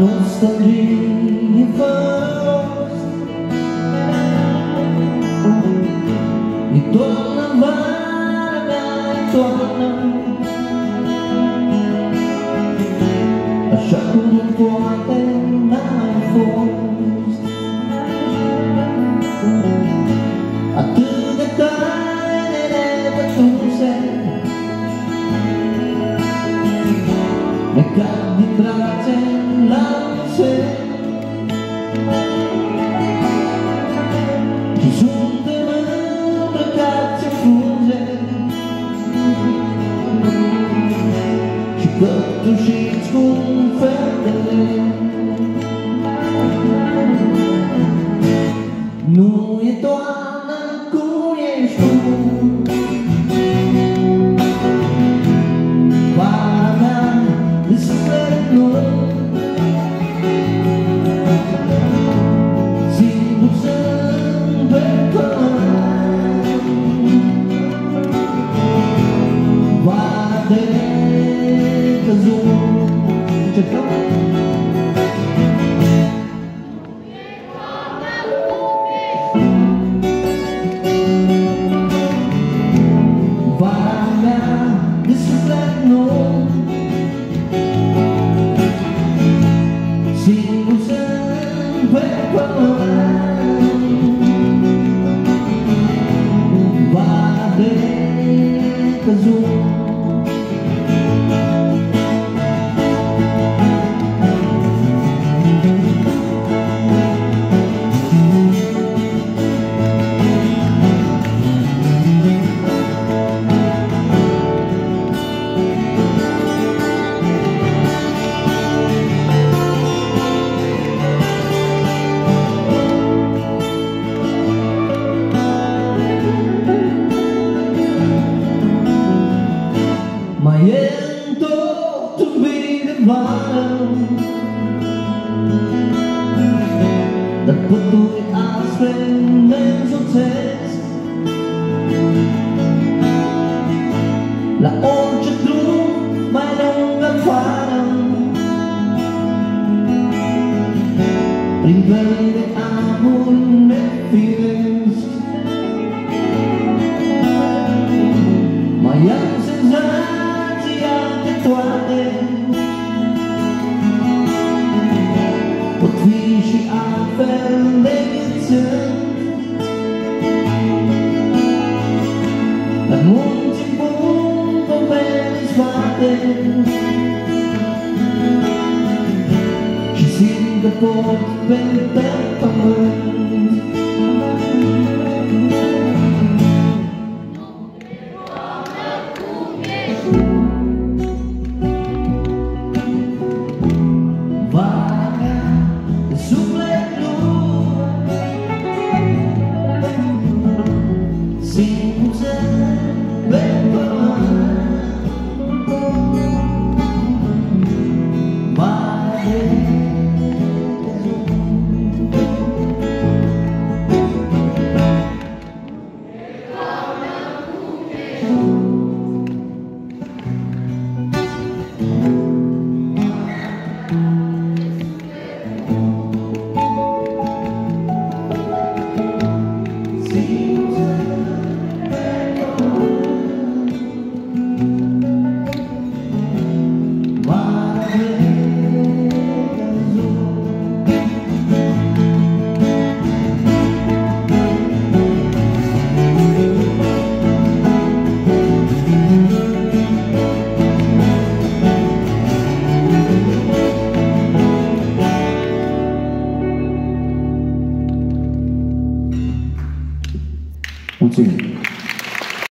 luz tão de vaz E torna vaga e torna Achar como importa God I spend mental test Là ôm chặt lũ mãi đông đã khóa nằm Replay that I won't make feelings My anxiety out the toilet cuộc bên tất tâm mình Zoom.